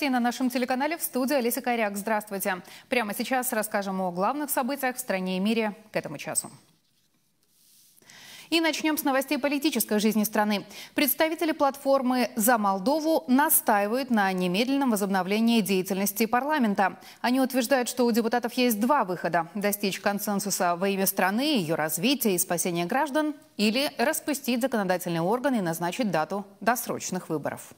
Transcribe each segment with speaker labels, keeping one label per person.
Speaker 1: Новостей на нашем телеканале в студии Олеся Коряк. Здравствуйте. Прямо сейчас расскажем о главных событиях в стране и мире к этому часу. И начнем с новостей политической жизни страны. Представители платформы «За Молдову» настаивают на немедленном возобновлении деятельности парламента. Они утверждают, что у депутатов есть два выхода – достичь консенсуса во имя страны, ее развития и спасения граждан или распустить законодательные органы и назначить дату досрочных выборов.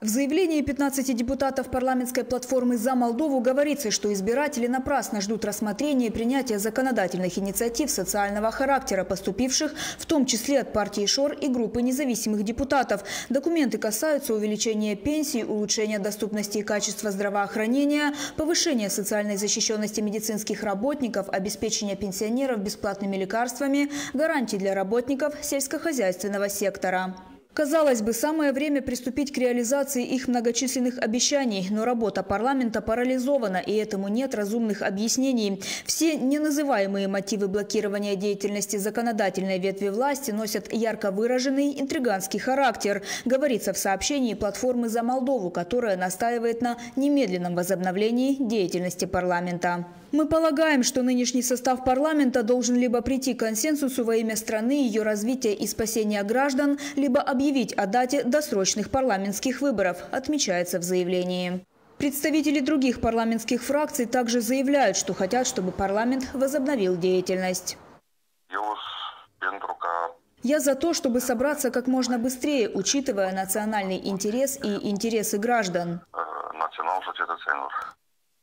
Speaker 2: В заявлении 15 депутатов парламентской платформы «За Молдову» говорится, что избиратели напрасно ждут рассмотрения и принятия законодательных инициатив социального характера, поступивших в том числе от партии ШОР и группы независимых депутатов. Документы касаются увеличения пенсий, улучшения доступности и качества здравоохранения, повышения социальной защищенности медицинских работников, обеспечения пенсионеров бесплатными лекарствами, гарантий для работников сельскохозяйственного сектора. Казалось бы, самое время приступить к реализации их многочисленных обещаний, но работа парламента парализована, и этому нет разумных объяснений. Все неназываемые мотивы блокирования деятельности законодательной ветви власти носят ярко выраженный интриганский характер, говорится в сообщении платформы «За Молдову», которая настаивает на немедленном возобновлении деятельности парламента. Мы полагаем, что нынешний состав парламента должен либо прийти к консенсусу во имя страны, ее развития и спасения граждан, либо объявить о дате досрочных парламентских выборов, отмечается в заявлении. Представители других парламентских фракций также заявляют, что хотят, чтобы парламент возобновил деятельность. Я за то, чтобы собраться как можно быстрее, учитывая национальный интерес и интересы граждан.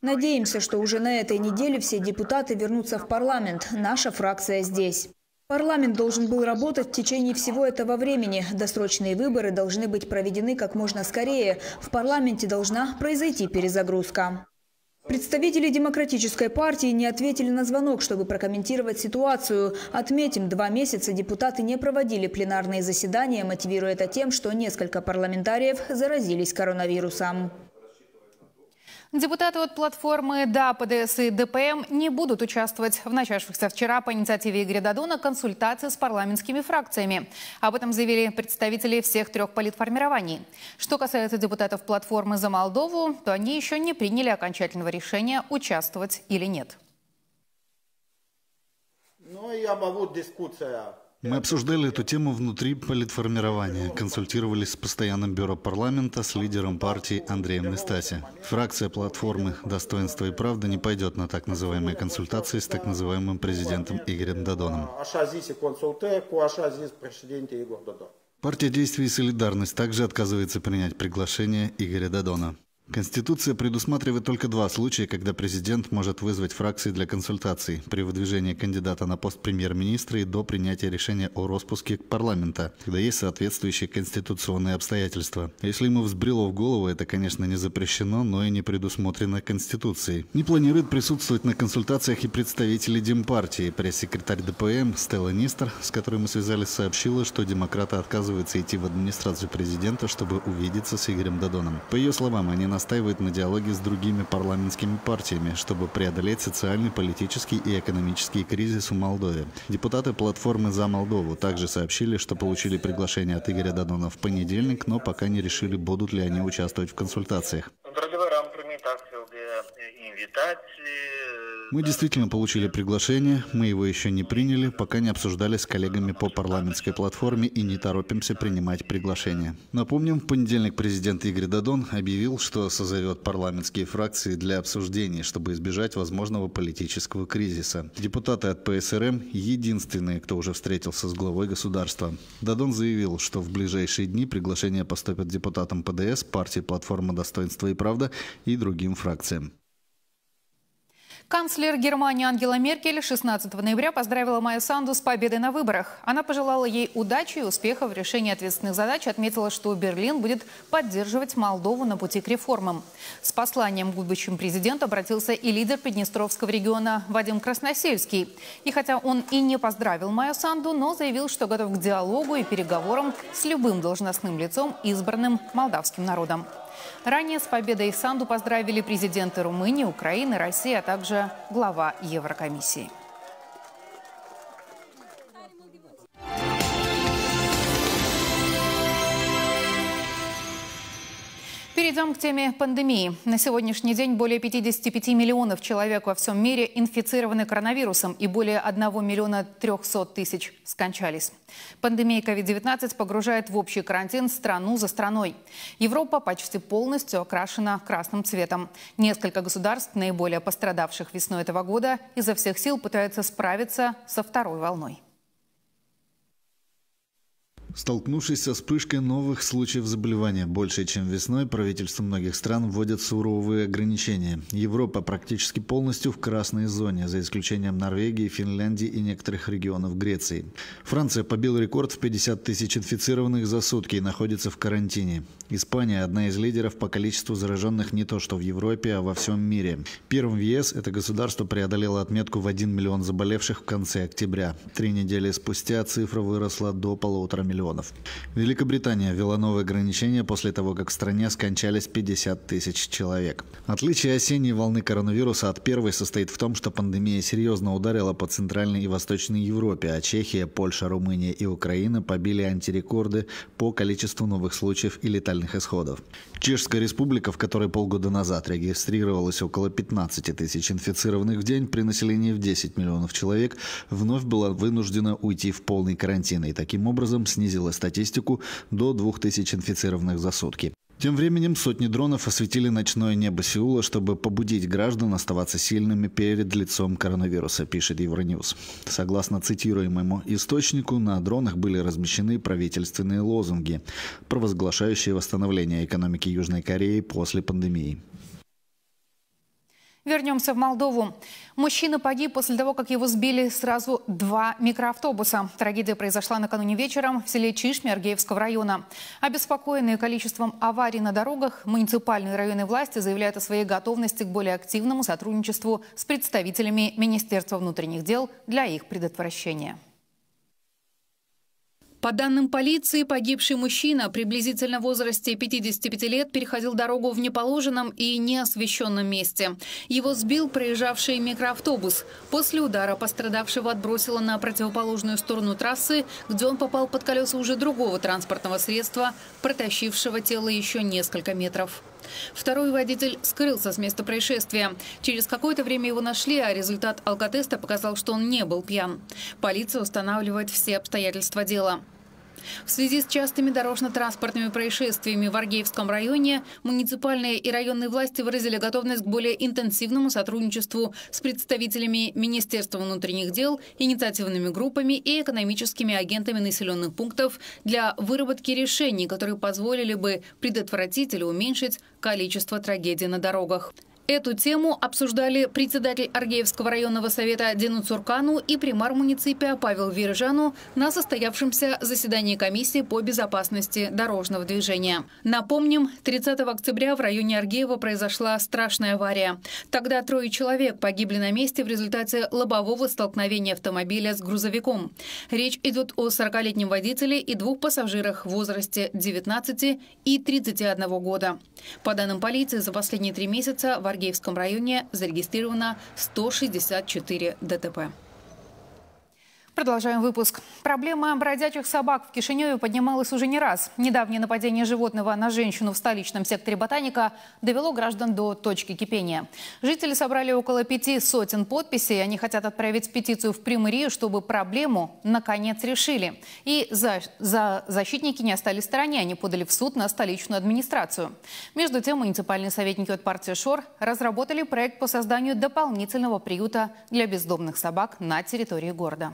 Speaker 2: Надеемся, что уже на этой неделе все депутаты вернутся в парламент. Наша фракция здесь. Парламент должен был работать в течение всего этого времени. Досрочные выборы должны быть проведены как можно скорее. В парламенте должна произойти перезагрузка. Представители Демократической партии не ответили на звонок, чтобы прокомментировать ситуацию. Отметим, два месяца депутаты не проводили пленарные заседания, мотивируя это тем, что несколько парламентариев заразились коронавирусом.
Speaker 1: Депутаты от платформы «Да, ПДС» и ДПМ не будут участвовать в начавшихся вчера по инициативе Игоря Дадона консультации с парламентскими фракциями. Об этом заявили представители всех трех политформирований. Что касается депутатов платформы «За Молдову», то они еще не приняли окончательного решения, участвовать или нет.
Speaker 3: Ну, я могу дискуссия
Speaker 4: мы обсуждали эту тему внутри политформирования, консультировались с постоянным бюро парламента, с лидером партии Андреем Нестаси. Фракция платформы «Достоинство и правда» не пойдет на так называемые консультации с так называемым президентом Игорем Дадоном. Партия «Действие и солидарность» также отказывается принять приглашение Игоря Дадона. Конституция предусматривает только два случая, когда президент может вызвать фракции для консультаций при выдвижении кандидата на пост премьер-министра и до принятия решения о распуске парламента, когда есть соответствующие конституционные обстоятельства. Если ему взбрело в голову, это, конечно, не запрещено, но и не предусмотрено Конституцией. Не планирует присутствовать на консультациях и представители Демпартии. Пресс-секретарь ДПМ Стелла Нистер, с которой мы связались, сообщила, что демократы отказываются идти в администрацию президента, чтобы увидеться с Игорем Дадоном. По ее словам, они настаивает на диалоге с другими парламентскими партиями, чтобы преодолеть социальный, политический и экономический кризис в Молдове. Депутаты платформы «За Молдову» также сообщили, что получили приглашение от Игоря Дадона в понедельник, но пока не решили, будут ли они участвовать в консультациях. Мы действительно получили приглашение, мы его еще не приняли, пока не обсуждали с коллегами по парламентской платформе и не торопимся принимать приглашение. Напомним, в понедельник президент Игорь Дадон объявил, что созовет парламентские фракции для обсуждений, чтобы избежать возможного политического кризиса. Депутаты от ПСРМ единственные, кто уже встретился с главой государства. Дадон заявил, что в ближайшие дни приглашения поступят депутатам ПДС, партии «Платформа достоинства и правда» и другим фракциям.
Speaker 1: Канцлер Германии Ангела Меркель 16 ноября поздравила Майю Санду с победой на выборах. Она пожелала ей удачи и успеха в решении ответственных задач, отметила, что Берлин будет поддерживать Молдову на пути к реформам. С посланием к будущему президенту обратился и лидер Приднестровского региона Вадим Красносельский. И хотя он и не поздравил Майю Санду, но заявил, что готов к диалогу и переговорам с любым должностным лицом, избранным молдавским народом. Ранее с победой Санду поздравили президенты Румынии, Украины, России, а также глава Еврокомиссии. Перейдем к теме пандемии. На сегодняшний день более 55 миллионов человек во всем мире инфицированы коронавирусом и более 1 миллиона 300 тысяч скончались. Пандемия COVID-19 погружает в общий карантин страну за страной. Европа почти полностью окрашена красным цветом. Несколько государств, наиболее пострадавших весной этого года, изо всех сил пытаются справиться со второй волной.
Speaker 4: Столкнувшись со вспышкой новых случаев заболевания больше, чем весной, правительства многих стран вводят суровые ограничения. Европа практически полностью в красной зоне, за исключением Норвегии, Финляндии и некоторых регионов Греции. Франция побила рекорд в 50 тысяч инфицированных за сутки и находится в карантине. Испания – одна из лидеров по количеству зараженных не то что в Европе, а во всем мире. Первым в ЕС это государство преодолело отметку в 1 миллион заболевших в конце октября. Три недели спустя цифра выросла до полутора миллионов миллионов. Великобритания ввела новые ограничения после того, как в стране скончались 50 тысяч человек. Отличие осенней волны коронавируса от первой состоит в том, что пандемия серьезно ударила по Центральной и Восточной Европе, а Чехия, Польша, Румыния и Украина побили антирекорды по количеству новых случаев и летальных исходов. Чешская республика, в которой полгода назад регистрировалось около 15 тысяч инфицированных в день при населении в 10 миллионов человек, вновь была вынуждена уйти в полный карантин и таким образом снизить снизила статистику до 2000 инфицированных за сутки. Тем временем сотни дронов осветили ночное небо Сеула, чтобы побудить граждан оставаться сильными перед лицом коронавируса, пишет Евроньюз. Согласно цитируемому источнику, на дронах были размещены правительственные лозунги, провозглашающие восстановление экономики Южной Кореи после пандемии.
Speaker 1: Вернемся в Молдову. Мужчина погиб после того, как его сбили сразу два микроавтобуса. Трагедия произошла накануне вечером в селе Чишме Аргеевского района. Обеспокоенные количеством аварий на дорогах, муниципальные районы власти заявляют о своей готовности к более активному сотрудничеству с представителями Министерства внутренних дел для их предотвращения. По данным полиции, погибший мужчина приблизительно в возрасте 55 лет переходил дорогу в неположенном и неосвещенном месте. Его сбил проезжавший микроавтобус. После удара пострадавшего отбросило на противоположную сторону трассы, где он попал под колеса уже другого транспортного средства, протащившего тело еще несколько метров. Второй водитель скрылся с места происшествия. Через какое-то время его нашли, а результат алкотеста показал, что он не был пьян. Полиция устанавливает все обстоятельства дела. В связи с частыми дорожно-транспортными происшествиями в Аргеевском районе муниципальные и районные власти выразили готовность к более интенсивному сотрудничеству с представителями Министерства внутренних дел, инициативными группами и экономическими агентами населенных пунктов для выработки решений, которые позволили бы предотвратить или уменьшить количество трагедий на дорогах. Эту тему обсуждали председатель Аргеевского районного совета Дину Цуркану и примар муниципия Павел Виржану на состоявшемся заседании комиссии по безопасности дорожного движения. Напомним, 30 октября в районе Аргеева произошла страшная авария. Тогда трое человек погибли на месте в результате лобового столкновения автомобиля с грузовиком. Речь идет о 40-летнем водителе и двух пассажирах в возрасте 19 и 31 года. По данным полиции, за последние три месяца в Георгиевском районе зарегистрировано 164 ДТП. Продолжаем выпуск. Проблема бродячих собак в Кишиневе поднималась уже не раз. Недавнее нападение животного на женщину в столичном секторе ботаника довело граждан до точки кипения. Жители собрали около пяти сотен подписей. Они хотят отправить петицию в Приморию, чтобы проблему наконец решили. И за, за защитники не остались в стороне. Они подали в суд на столичную администрацию. Между тем, муниципальные советники от партии ШОР разработали проект по созданию дополнительного приюта для бездомных собак на территории города.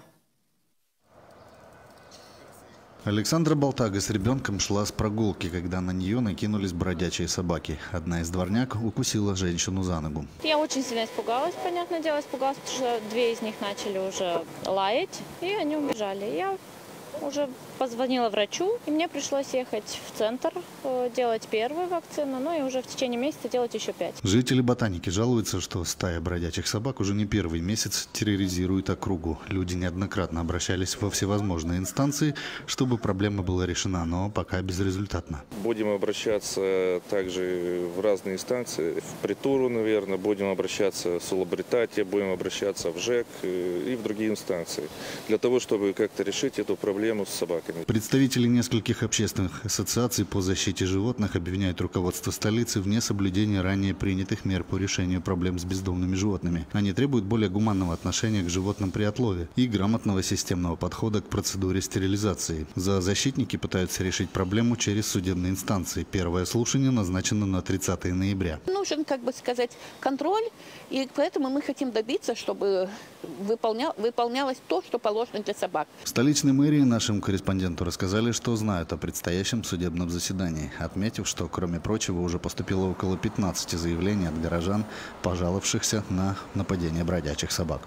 Speaker 4: Александра Болтага с ребенком шла с прогулки, когда на нее накинулись бродячие собаки. Одна из дворняк укусила женщину за ногу.
Speaker 5: Я очень сильно испугалась, понятное дело, испугалась, потому что две из них начали уже лаять, и они убежали. Я уже позвонила врачу, и мне пришлось ехать в центр, э, делать первую вакцину, ну и уже в течение месяца делать еще пять.
Speaker 4: Жители ботаники жалуются, что стая бродячих собак уже не первый месяц терроризирует округу. Люди неоднократно обращались во всевозможные инстанции, чтобы проблема была решена, но пока безрезультатно.
Speaker 6: Будем обращаться также в разные инстанции, в притуру, наверное, будем обращаться в Сулабритате, будем обращаться в ЖЭК э, и в другие инстанции, для того, чтобы как-то решить эту проблему с собаками. Собаками.
Speaker 4: Представители нескольких общественных ассоциаций по защите животных обвиняют руководство столицы в несоблюдении ранее принятых мер по решению проблем с бездомными животными. Они требуют более гуманного отношения к животным при отлове и грамотного системного подхода к процедуре стерилизации. За защитники пытаются решить проблему через судебные инстанции. Первое слушание назначено на 30 ноября.
Speaker 7: Нужен, как бы сказать, контроль, и поэтому мы хотим добиться, чтобы выполня, выполнялось то, что положено для собак.
Speaker 4: В столичной мэрии нашим корреспонденту рассказали, что знают о предстоящем судебном заседании, отметив, что, кроме прочего, уже поступило около 15 заявлений от горожан, пожаловавшихся на нападение бродячих собак.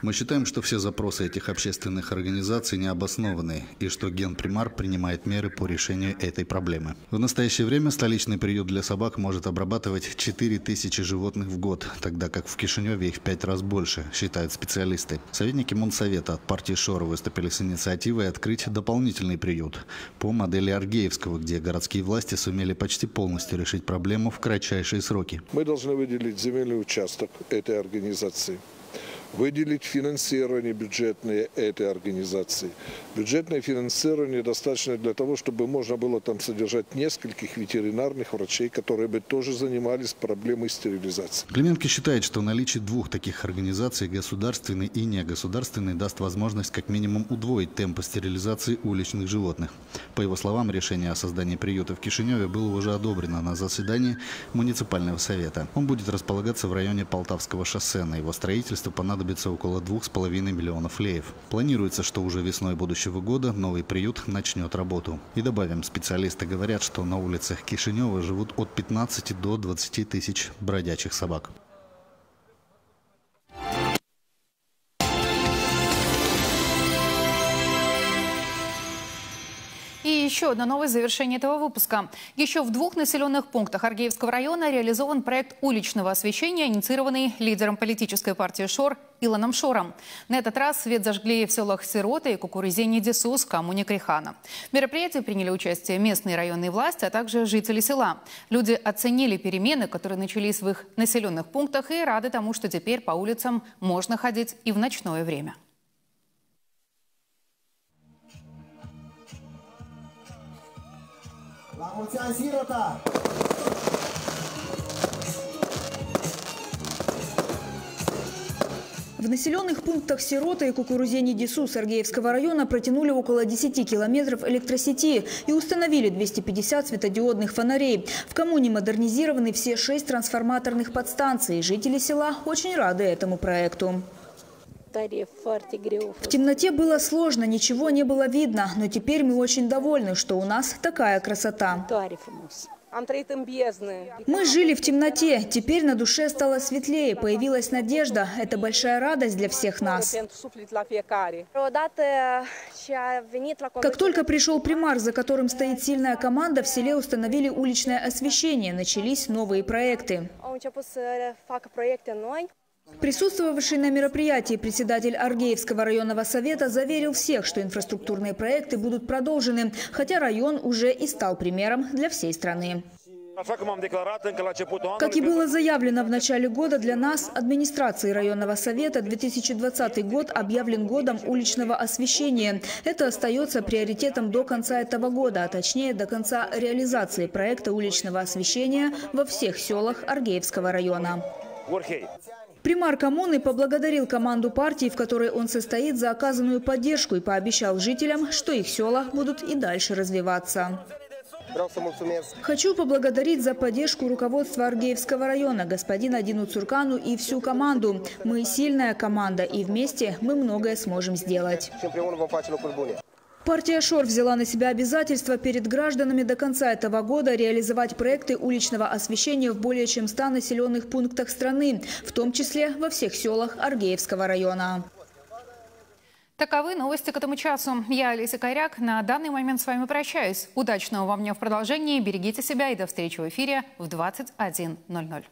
Speaker 4: Мы считаем, что все запросы этих общественных организаций необоснованы и что Генпримар принимает меры по решению этой проблемы. В настоящее время столичный приют для собак может обрабатывать 4 тысячи животных в год, тогда как в Кишиневе их в пять раз больше, считают специалисты. Советники Монсовета от партии Шора выступили с инициативой открыть дополнительный приют по модели Аргеевского, где городские власти сумели почти полностью решить проблему в кратчайшие сроки.
Speaker 8: Мы должны выделить земельный участок этой организации выделить финансирование бюджетное этой организации. Бюджетное финансирование достаточно для того, чтобы можно было там содержать нескольких ветеринарных врачей, которые бы тоже занимались проблемой стерилизации.
Speaker 4: Клименко считает, что наличие двух таких организаций, государственной и негосударственной, даст возможность как минимум удвоить темпы стерилизации уличных животных. По его словам, решение о создании приюта в Кишиневе было уже одобрено на заседании муниципального совета. Он будет располагаться в районе Полтавского шоссе. На его строительство понадобится понадобится около 2,5 миллионов леев. Планируется, что уже весной будущего года новый приют начнет работу. И добавим, специалисты говорят, что на улицах Кишинева живут от 15 до 20 тысяч бродячих собак.
Speaker 1: Еще одна новость завершения этого выпуска. Еще в двух населенных пунктах Аргеевского района реализован проект уличного освещения, инициированный лидером политической партии «Шор» Илоном Шором. На этот раз свет зажгли в селах Сирота и Кукурузени Десус, коммуне Крихана. В мероприятии приняли участие местные районные власти, а также жители села. Люди оценили перемены, которые начались в их населенных пунктах и рады тому, что теперь по улицам можно ходить и в ночное время.
Speaker 2: Ani, Sirota! В населенных пунктах Сирота и Кукурузени-Десу Сергеевского района протянули около 10 километров электросети и установили 250 светодиодных фонарей. В коммуне модернизированы все шесть трансформаторных подстанций. Жители села очень рады этому проекту. В темноте было сложно, ничего не было видно, но теперь мы очень довольны, что у нас такая красота. Мы жили в темноте, теперь на душе стало светлее, появилась надежда. Это большая радость для всех нас. Как только пришел примар, за которым стоит сильная команда, в селе установили уличное освещение, начались новые проекты. Присутствовавший на мероприятии председатель Аргеевского районного совета заверил всех, что инфраструктурные проекты будут продолжены, хотя район уже и стал примером для всей страны. Как и было заявлено в начале года, для нас, администрации районного совета, 2020 год объявлен годом уличного освещения. Это остается приоритетом до конца этого года, а точнее до конца реализации проекта уличного освещения во всех селах Аргеевского района. Примар коммуны поблагодарил команду партии, в которой он состоит, за оказанную поддержку и пообещал жителям, что их села будут и дальше развиваться. Хочу поблагодарить за поддержку руководства Аргеевского района, господина Дину Цуркану и всю команду. Мы сильная команда, и вместе мы многое сможем сделать. Партия «Шор» взяла на себя обязательство перед гражданами до конца этого года реализовать проекты уличного освещения в более чем 100 населенных пунктах страны, в том числе во всех селах Аргеевского района.
Speaker 1: Таковы новости к этому часу. Я, Алиса Коряк, на данный момент с вами прощаюсь. Удачного вам дня в продолжении. Берегите себя и до встречи в эфире в 21.00.